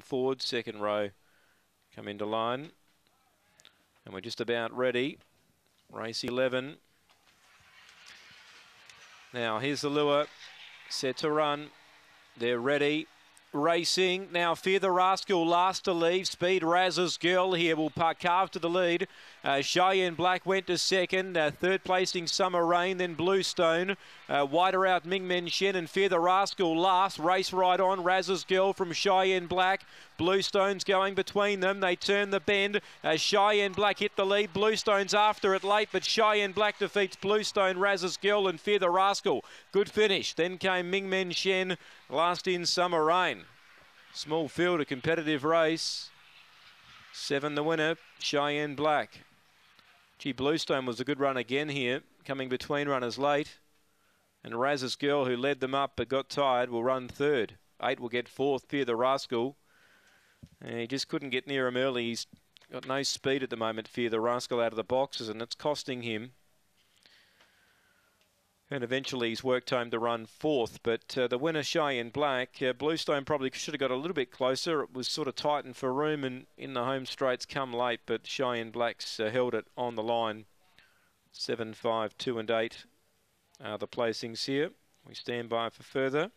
come forward, second row come into line. And we're just about ready. Race 11. Now here's the lure, set to run. They're ready racing. Now Fear the Rascal last to leave. Speed Raz's Girl here will park to the lead. Uh, Cheyenne Black went to second. Uh, third placing Summer Rain, then Bluestone. Uh, wider out Ming Men Shen and Fear the Rascal last. Race right on. Raz's Girl from Cheyenne Black. Bluestone's going between them. They turn the bend. Uh, Cheyenne Black hit the lead. Bluestone's after it late, but Cheyenne Black defeats Bluestone, Raz's Girl, and Fear the Rascal. Good finish. Then came Ming Men Shen. Last in Summer Rain. Small field, a competitive race. Seven the winner, Cheyenne Black. Gee, Bluestone was a good run again here, coming between runners late. And Raz's Girl, who led them up but got tired, will run third. Eight will get fourth, Fear the Rascal. And he just couldn't get near him early. He's got no speed at the moment, Fear the Rascal, out of the boxes, and it's costing him. And eventually he's worked home to run fourth. But uh, the winner, Cheyenne Black, uh, Bluestone probably should have got a little bit closer. It was sort of tightened for room and in the home straights come late. But Cheyenne Black's uh, held it on the line. 7, 5, 2 and 8 are the placings here. We stand by for further.